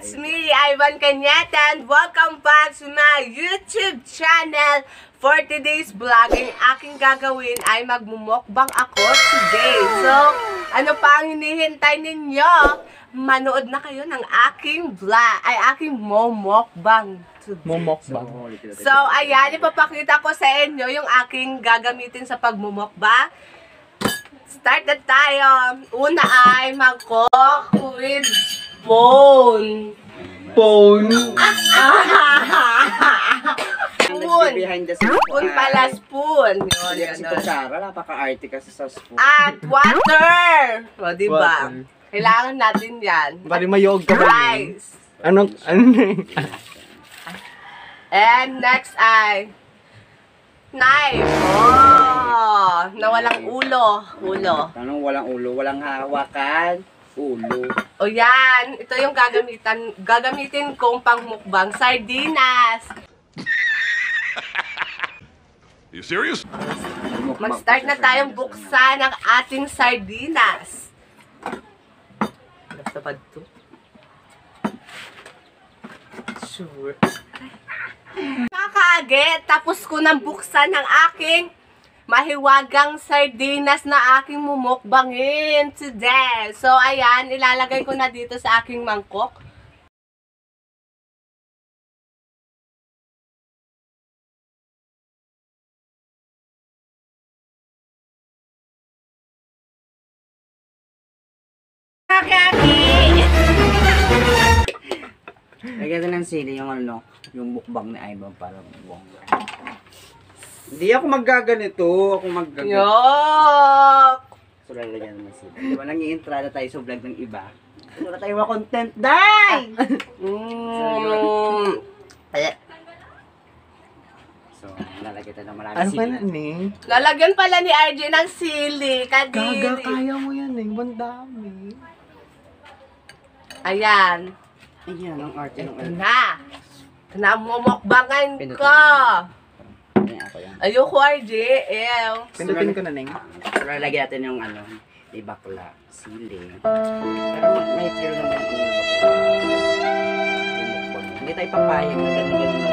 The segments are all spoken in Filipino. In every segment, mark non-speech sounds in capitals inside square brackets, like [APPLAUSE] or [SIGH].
It's me, Ivan Cañeta, and welcome back to my YouTube channel. For today's vlogging, aking gagawin ay magmumukbang ako today. So, ano pa ang hinihintay ninyo? Manood na kayo ng aking vlog, ay aking momokbang today. Momokbang. So, ayan, ipapakita ko sa inyo yung aking gagamitin sa pagmumukbang. Start na tayo. Una ay mag-cook with phone. Phone. Spoon. Behind the scenes. Spoon pala, spoon. Yun, Yan si ganun. Kutsara, napaka-arte kasi sa spoon. At water. O, diba? Water. Kailangan natin yan. Bali mayog ka ba? yun? Rice. Anong, ano yun? And next ay knife. Oh, na walang ulo. Ulo. Tanong walang ulo, walang hawakan, ulo. O yan, ito yung gagamitan, gagamitin kong pangmukbang. Sardinas. You serious? Mag-start na tayong buksan ang ating sardinas. Basta ba ito? Sure. Kakaget, tapos ko nang buksan ang aking mahiwagang sardinas na aking mumukbangin today. So, ayan, ilalagay ko na dito sa aking mangkok. Lagyan ng sili yung ano, yung mukbang ni Ivan para bongga. Hindi ako maggaganito, ako maggaganito. Yok! So lalagyan naman sili. Di ba nang entrada tayo sa vlog ng iba? Na tayo mga content, day! Mm. Ay, So, lalagyan tayo ng marami Ano ba sili. na, Ning? Lalagyan pala ni RJ ng sili, Gaga, kadiri. kaya mo yan, Ning. Bandami. Ayan. Ayan, ang arte ng Ito ano. na. Ito na ang mumukbangan ko. Yan. Ayoko RJ. Ew. Pindutin ko na, Ning. So, lalagyan natin yung ano, may bakla, sili. Pero may tiro naman yung bakla. Yung mukbang. Hindi tayo papayag na ganun-ganun.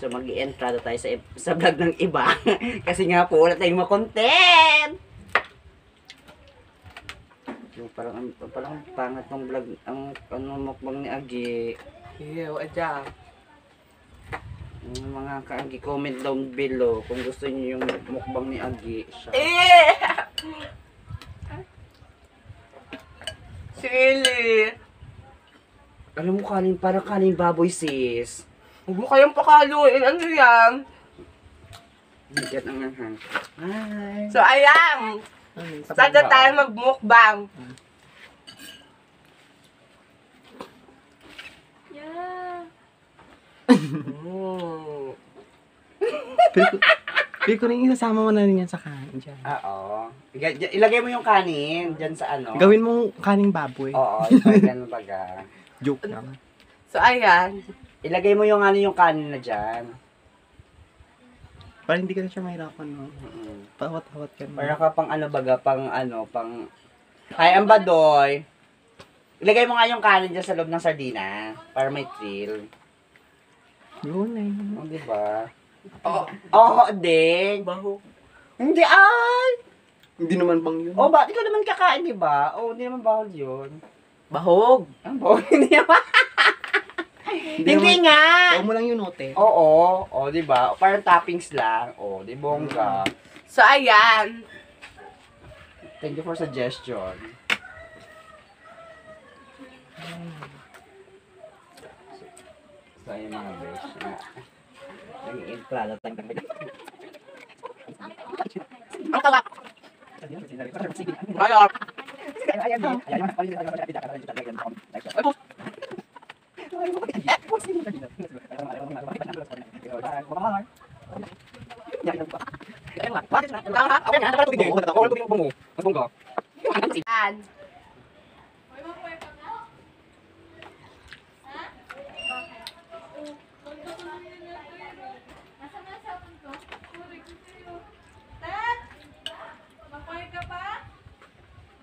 So mag entrada tayo sa, sa vlog ng iba. [LAUGHS] Kasi nga po, wala tayong makontent. So, parang, ang- parang ang pangat ng vlog, ang ano, mukbang ni Agi. Ew, adya. Yung mga kaagi, comment down below kung gusto niyo yung mukbang ni Agi. Siya. Eh! Sili. Alam mo kanin, parang kanin baboy sis. Huwag mo kayong pakaluin. Ano yan? Bigat ang nanghang. Hi! So, ayan. Ano, Ning? Start na tayo magmukbang. Mm. Feel ko rin isasama mo na rin yan sa kanin dyan. Oo. Iga- dyan- Ilagay mo yung kanin dyan sa ano. Gawin mong kaning baboy. Oo, ito ganun baga. [LAUGHS] Joke lang. So, ayan. Ilagay mo yung ano yung kanin na dyan. Para hindi ka na siya mahirapan, no? Mm. Pawat-awat ka na. Para ka pang ano baga, pang ano, pang... Hi, ambadoy. Ilagay mo nga yung kanin dyan sa loob ng sardina. Para may thrill. Yun, Ning. Oh, di ba? Oo, oh, ding. Baho. Hindi ay. Hindi naman bang yun? Oh, ba, ikaw naman kakain, di ba? Oh, hindi naman bawal 'yun. Bahog. Ang bawal [LAUGHS] hindi naman. hindi naman- nga. Huwag mo lang yun, ote. Oo, oh, di ba? Parang toppings lang. Oh, di bongga. So, ayan. Thank you for suggestion. So, ayun mga. Nag-in product lang kami. Ang tawag. Ayan. Ayan.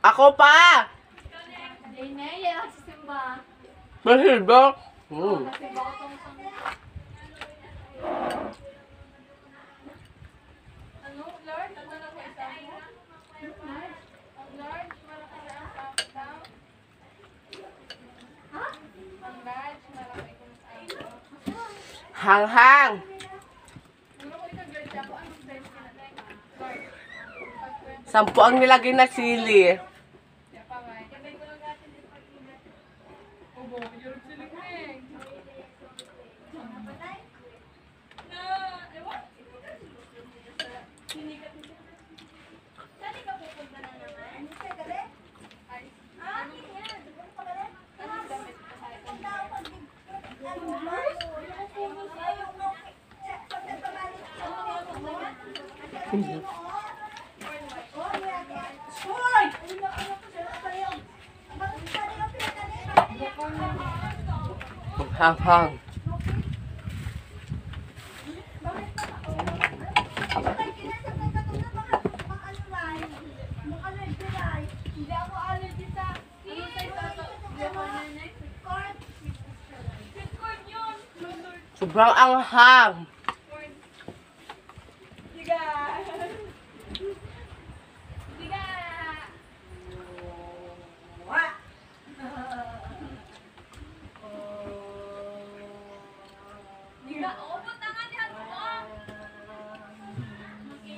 Ako pa! Inaya, si Simba. Mahirap. Kasi baka tong Ano, Lord? Ano na po isa mo? Lord? Malaki na ang sapit daw. Ha? Ang large, malaki mo. Hanghang. Ano ko sa. Pagkwento Sampu ang nilagay na sili. niya pa ba? Ibay ko lang natin din pag-ingat. Yun sila ko eh. Na, ewan. Sinikat niya. Saan ka pupunta na naman? Ano yan? Anong damit ka sa Hanghang. Hindi ako sa... Ano sa ito? Hindi ako nanay. Sweet corn Lord, Sobrang anghang.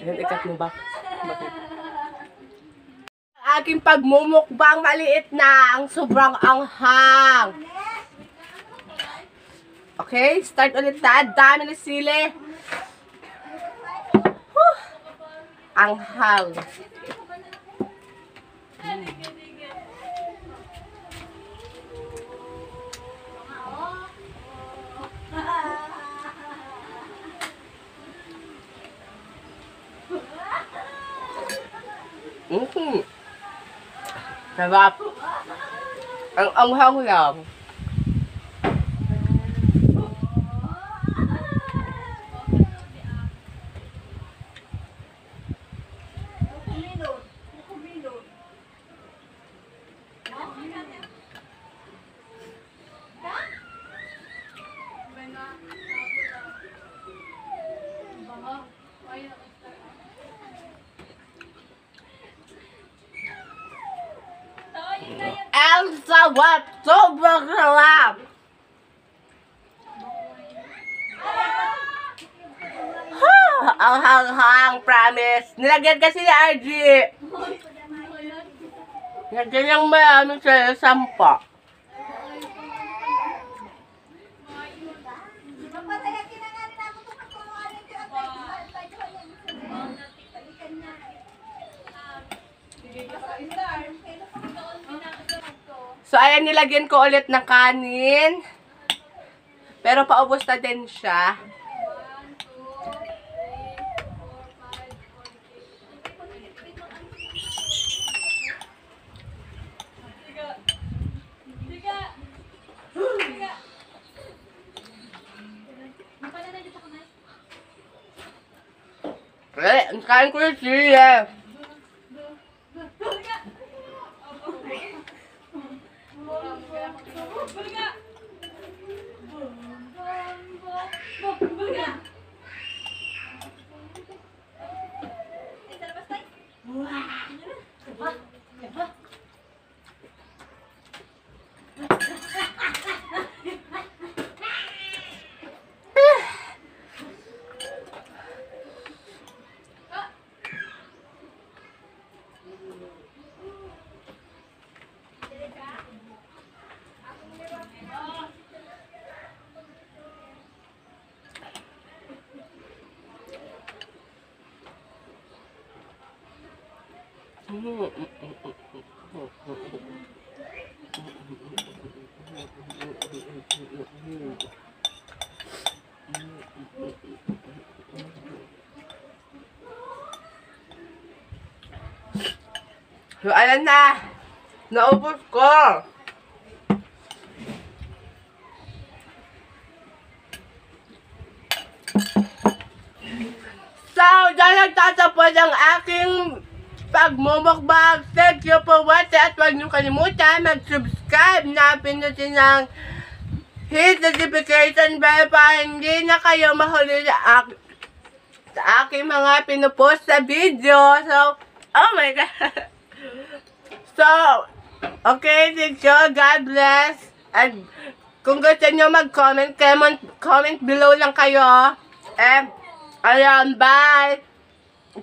Ikat mo ba? Bakit? Aking pagmumukbang maliit na ang sobrang anghang. Okay, start ulit na. Dami na sili. Whew. Anghang. Mm-hmm. Sarap. Ang anghang lang. Elsa, what? Sobrang sarap! Ang hanghang, promise. Nilagyan kasi ni RG. Nilagyan niyang marami sa sampa. So, ayan, nilagyan ko ulit ng kanin. Pero paubos na din siya. [GASPS] Eh, kain ko yung sili. So, ayan na. Naubos ko. So, dahil nagtatapos ang aking pagmumukbang. Thank you for watching at huwag niyo kalimutan mag-subscribe na pinutin ng hit notification bell para hindi na kayo mahuli sa, ak- sa aking mga pinupost sa video. So, oh my God. [LAUGHS] So, okay, thank you. God bless. And kung gusto nyo mag-comment, comment, comment below lang kayo. And, ayan, bye.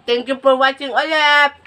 Thank you for watching ulit.